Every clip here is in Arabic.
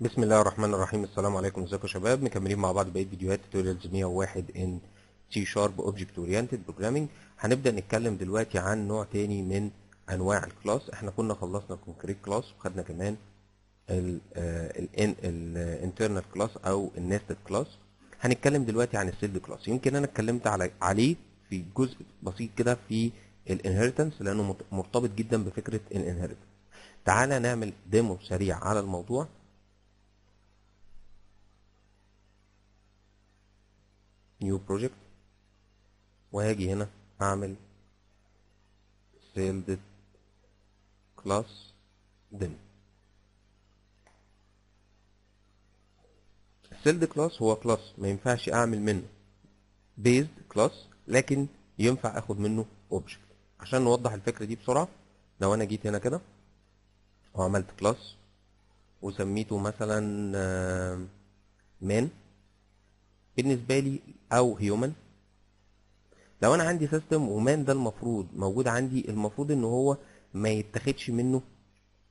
بسم الله الرحمن الرحيم. السلام عليكم ازيكم يا شباب. مكملين مع بعض بقية فيديوهات توتوريالز 101 ان سي شارب اوبجكت اورينتد بروجرامنج هنبدأ نتكلم دلوقتي عن نوع تاني من أنواع ال class إحنا كنا خلصنا ال concrete class وخدنا كمان ال internal class أو ال nested class هنتكلم دلوقتي عن ال sealed class يمكن أنا اتكلمت عليه في جزء بسيط كده في ال inheritance لأنه مرتبط جدا بفكرة ال inheritance تعالى نعمل ديمو سريع على الموضوع. New project. وهاجي هنا أعمل build class demo build class هو class ما ينفعش أعمل منه. Based class لكن ينفع آخد منه object. عشان نوضح الفكرة دي بسرعة لو أنا جيت هنا كده وعملت class وسميته مثلا man. بالنسبة لي أو human لو أنا عندي system و man ده المفروض موجود عندي المفروض إن هو ما يتاخدش منه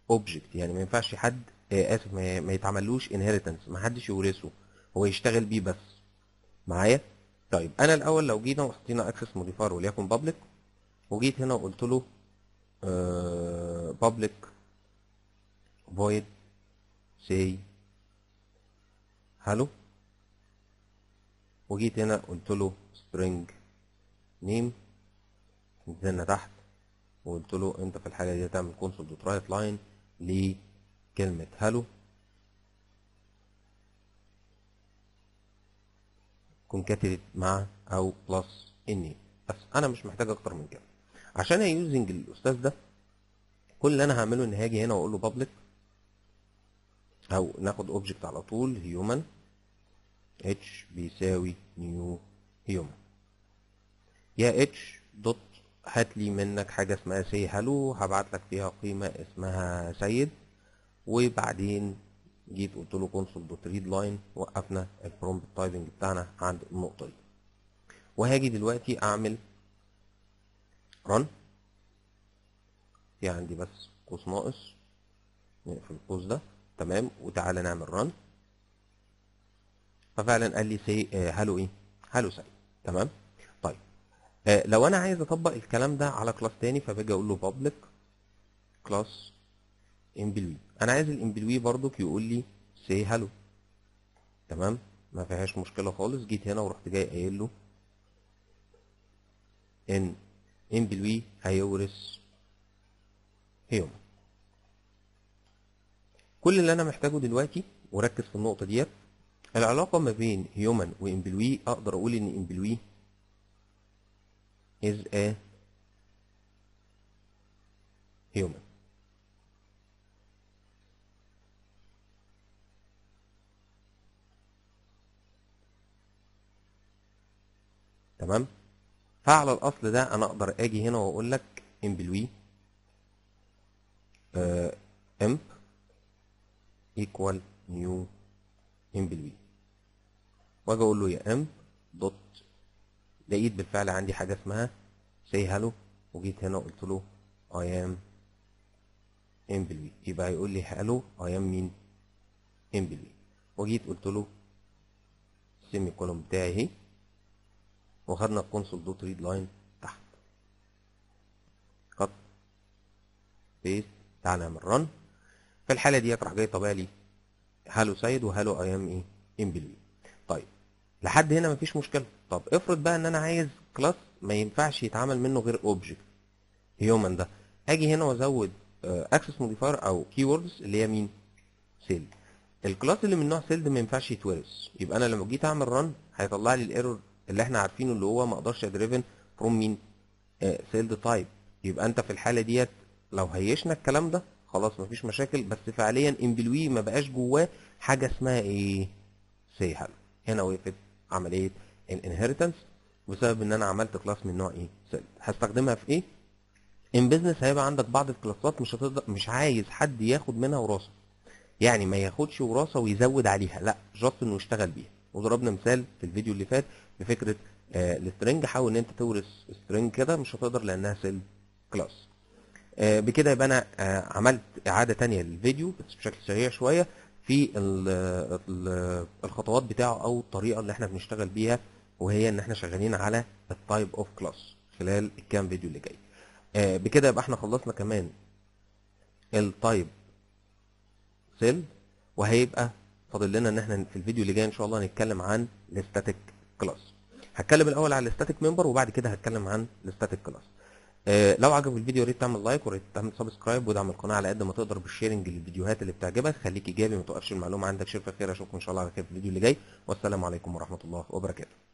object يعني ما ينفعش حد آه آسف ما يتعملوش inheritance ما حدش يورثه. هو يشتغل بيه بس. معايا؟ طيب أنا الأول لو جينا وحطينا access modifier وليكن public وجيت هنا وقلت له public void say hello وجيت هنا قلت له string name نزلنا تحت وقلت له انت في الحاله دي هتعمل console dot write line لكلمة hello. concatenate مع أو plus ال name بس أنا مش محتاج أكتر من كده. عشان using الاستاذ ده كل اللي أنا هعمله ان هاجي هنا واقول له public أو ناخد object على طول human. H بيساوي new human. يا اتش دوت هات لي منك حاجة اسمها say hello هبعت لك فيها قيمة اسمها سيد. وبعدين جيت قلت له console dot read line وقفنا ال prompt typing بتاعنا عند النقطة دي. وهاجي دلوقتي أعمل run في عندي بس قوس ناقص نقفل القوس ده. تمام؟ وتعالى نعمل run ففعلا قال لي say hello إيه؟ hello سيد تمام؟ طيب. آه لو أنا عايز أطبق الكلام ده على class تاني فباجي أقول له public class employee أنا عايز ال employee برضك يقول لي say hello تمام؟ ما فيهاش مشكلة خالص. جيت هنا ورحت جاي قايل له إن employee هيورث human. كل اللي أنا محتاجه دلوقتي وركز في النقطة ديت العلاقة ما بين human و employee أقدر أقول إن employee is a human. تمام؟ فعلى الأصل ده أنا أقدر آجي هنا وأقول لك امبلوي emp equal new employee واجي أقول له يا emp dot لقيت بالفعل عندي حاجة اسمها say hello وجيت هنا قلت له I'm employee يبقى هيقول لي hello I'm مين employee وجيت قلت له ال semicolon بتاعي اهي وخدنا ال console dot read line تحت. cut paste تعالى نعمل run في الحالة ديت راح جاي طابع لي hello سيد و hello I'm إيه employee لحد هنا مفيش مشكلة. طب افرض بقى ان أنا عايز class ما ينفعش يتعمل منه غير object human ده. أجي هنا وازود access modifier أو keywords اللي هي مين؟ sealed ال class اللي من نوع sealed ما ينفعش يتورث. يبقى أنا لما جيت أعمل run هيطلع لي ال error اللي إحنا عارفينه اللي هو ما أقدرش ا derive from مين؟ sealed type يبقى أنت في الحالة ديت لو هيشنا الكلام ده خلاص مفيش مشاكل بس فعليا employee ما بقاش جواه حاجة اسمها إيه؟ say هنا وقفت. عملية ال inheritance بسبب إن أنا عملت class من نوع إيه؟ هستخدمها في إيه؟ in business هيبقى عندك بعض الكلاسات مش هتقدر مش عايز حد ياخد منها وراثة. يعني ما ياخدش وراثة ويزود عليها. لا just انه يشتغل بيها. وضربنا مثال في الفيديو اللي فات بفكرة آه ال string حاول إن أنت تورث string كده مش هتقدر لأنها sealed class آه بكده يبقى أنا آه عملت إعادة تانية للفيديو بس بشكل سريع شوية. في ال- ال- الخطوات بتاعه أو الطريقة اللي إحنا بنشتغل بيها وهي إن إحنا شغالين على ال type of class خلال الكام فيديو اللي جاي. آه، بكده يبقى إحنا خلصنا كمان ال type sealed وهيبقى فاضل لنا إن إحنا في الفيديو اللي جاي إن شاء الله هنتكلم عن ال static class هتكلم الأول عن ال static member وبعد كده هتكلم عن ال static class آه، لو عجبك الفيديو يا ريت تعمل like وريت تعمل subscribe ودعم القناه على قد ما تقدر بال sharing للفيديوهات اللي بتعجبك. خليك إيجابي ما توقفش المعلومة عندك. share في خير أشوفكم إن شاء الله على خير في الفيديو اللي جاي. والسلام عليكم ورحمة الله وبركاته.